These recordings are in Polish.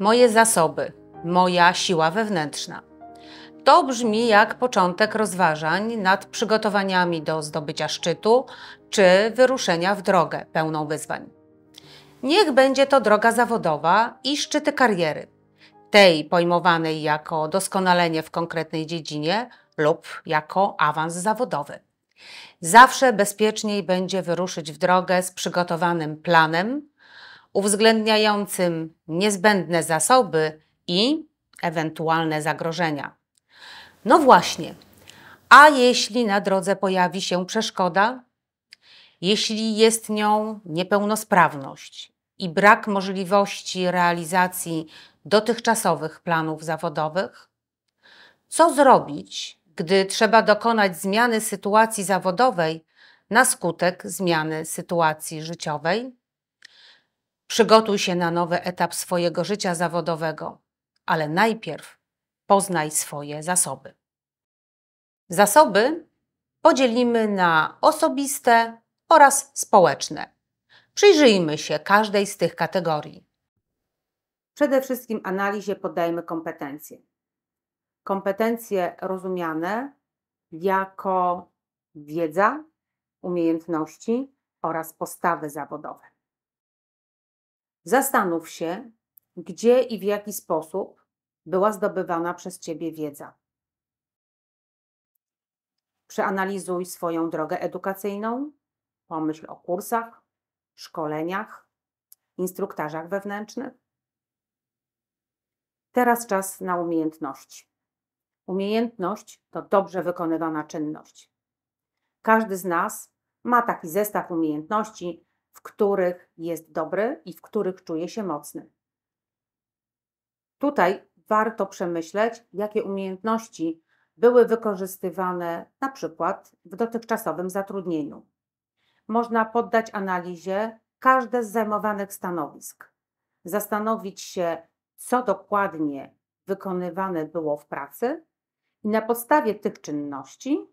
moje zasoby, moja siła wewnętrzna. To brzmi jak początek rozważań nad przygotowaniami do zdobycia szczytu czy wyruszenia w drogę pełną wyzwań. Niech będzie to droga zawodowa i szczyty kariery, tej pojmowanej jako doskonalenie w konkretnej dziedzinie lub jako awans zawodowy. Zawsze bezpieczniej będzie wyruszyć w drogę z przygotowanym planem, uwzględniającym niezbędne zasoby i ewentualne zagrożenia. No właśnie, a jeśli na drodze pojawi się przeszkoda? Jeśli jest nią niepełnosprawność i brak możliwości realizacji dotychczasowych planów zawodowych? Co zrobić, gdy trzeba dokonać zmiany sytuacji zawodowej na skutek zmiany sytuacji życiowej? Przygotuj się na nowy etap swojego życia zawodowego, ale najpierw poznaj swoje zasoby. Zasoby podzielimy na osobiste oraz społeczne. Przyjrzyjmy się każdej z tych kategorii. Przede wszystkim analizie poddajemy kompetencje. Kompetencje rozumiane jako wiedza, umiejętności oraz postawy zawodowe. Zastanów się, gdzie i w jaki sposób była zdobywana przez Ciebie wiedza. Przeanalizuj swoją drogę edukacyjną, pomyśl o kursach, szkoleniach, instruktarzach wewnętrznych. Teraz czas na umiejętności. Umiejętność to dobrze wykonywana czynność. Każdy z nas ma taki zestaw umiejętności, w których jest dobry i w których czuje się mocny. Tutaj warto przemyśleć, jakie umiejętności były wykorzystywane na przykład w dotychczasowym zatrudnieniu. Można poddać analizie każde z zajmowanych stanowisk, zastanowić się, co dokładnie wykonywane było w pracy i na podstawie tych czynności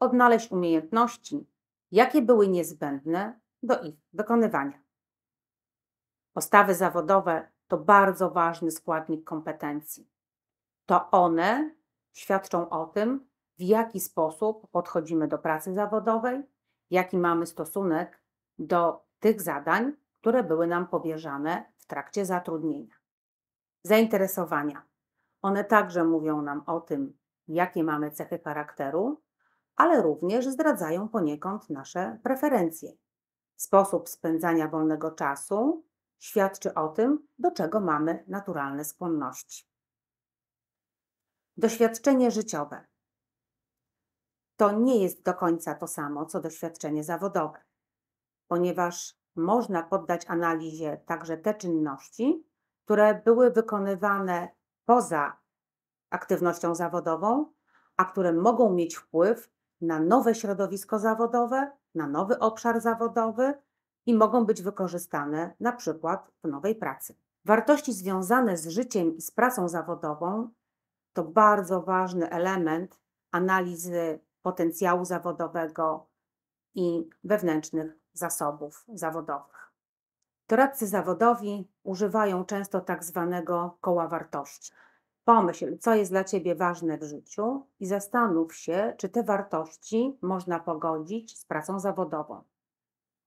odnaleźć umiejętności, jakie były niezbędne do ich wykonywania. Postawy zawodowe to bardzo ważny składnik kompetencji. To one świadczą o tym, w jaki sposób podchodzimy do pracy zawodowej, jaki mamy stosunek do tych zadań, które były nam powierzane w trakcie zatrudnienia. Zainteresowania. One także mówią nam o tym, jakie mamy cechy charakteru, ale również zdradzają poniekąd nasze preferencje. Sposób spędzania wolnego czasu świadczy o tym, do czego mamy naturalne skłonności. Doświadczenie życiowe to nie jest do końca to samo, co doświadczenie zawodowe, ponieważ można poddać analizie także te czynności, które były wykonywane poza aktywnością zawodową, a które mogą mieć wpływ na nowe środowisko zawodowe, na nowy obszar zawodowy i mogą być wykorzystane na przykład w nowej pracy. Wartości związane z życiem i z pracą zawodową to bardzo ważny element analizy potencjału zawodowego i wewnętrznych zasobów zawodowych. Doradcy zawodowi używają często tak zwanego koła wartości. Pomyśl, co jest dla Ciebie ważne w życiu i zastanów się, czy te wartości można pogodzić z pracą zawodową.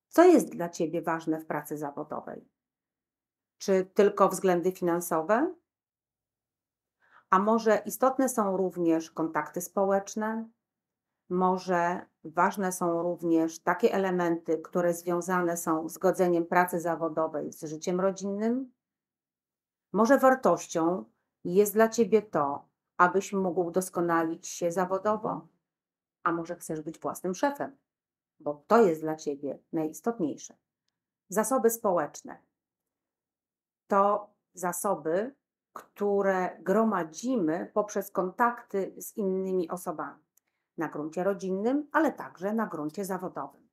Co jest dla Ciebie ważne w pracy zawodowej? Czy tylko względy finansowe? A może istotne są również kontakty społeczne, może ważne są również takie elementy, które związane są z godzeniem pracy zawodowej z życiem rodzinnym. Może wartością jest dla Ciebie to, abyś mógł doskonalić się zawodowo, a może chcesz być własnym szefem, bo to jest dla Ciebie najistotniejsze. Zasoby społeczne to zasoby, które gromadzimy poprzez kontakty z innymi osobami na gruncie rodzinnym, ale także na gruncie zawodowym.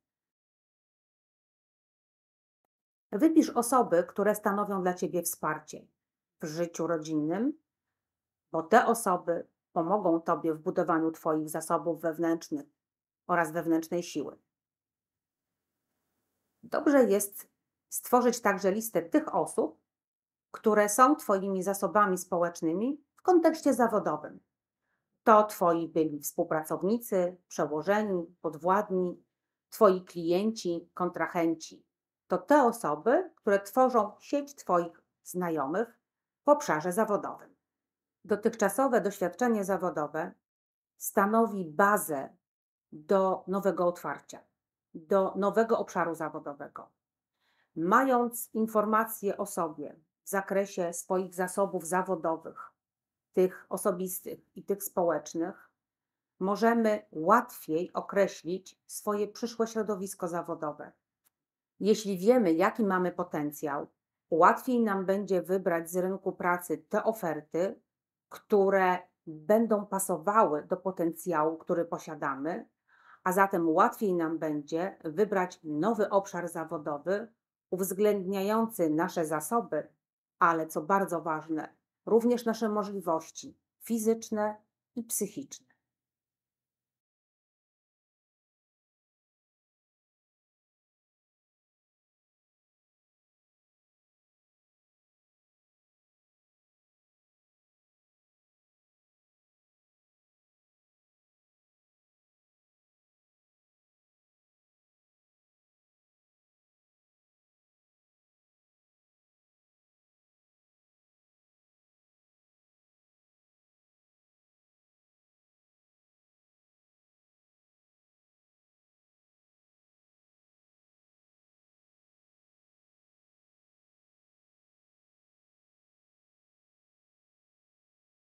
Wypisz osoby, które stanowią dla Ciebie wsparcie w życiu rodzinnym, bo te osoby pomogą Tobie w budowaniu Twoich zasobów wewnętrznych oraz wewnętrznej siły. Dobrze jest stworzyć także listę tych osób, które są Twoimi zasobami społecznymi w kontekście zawodowym. To Twoi byli współpracownicy, przełożeni, podwładni, Twoi klienci, kontrahenci. To te osoby, które tworzą sieć Twoich znajomych obszarze zawodowym. Dotychczasowe doświadczenie zawodowe stanowi bazę do nowego otwarcia, do nowego obszaru zawodowego. Mając informacje o sobie w zakresie swoich zasobów zawodowych, tych osobistych i tych społecznych, możemy łatwiej określić swoje przyszłe środowisko zawodowe. Jeśli wiemy, jaki mamy potencjał, łatwiej nam będzie wybrać z rynku pracy te oferty, które będą pasowały do potencjału, który posiadamy, a zatem łatwiej nam będzie wybrać nowy obszar zawodowy, uwzględniający nasze zasoby, ale co bardzo ważne, również nasze możliwości fizyczne i psychiczne.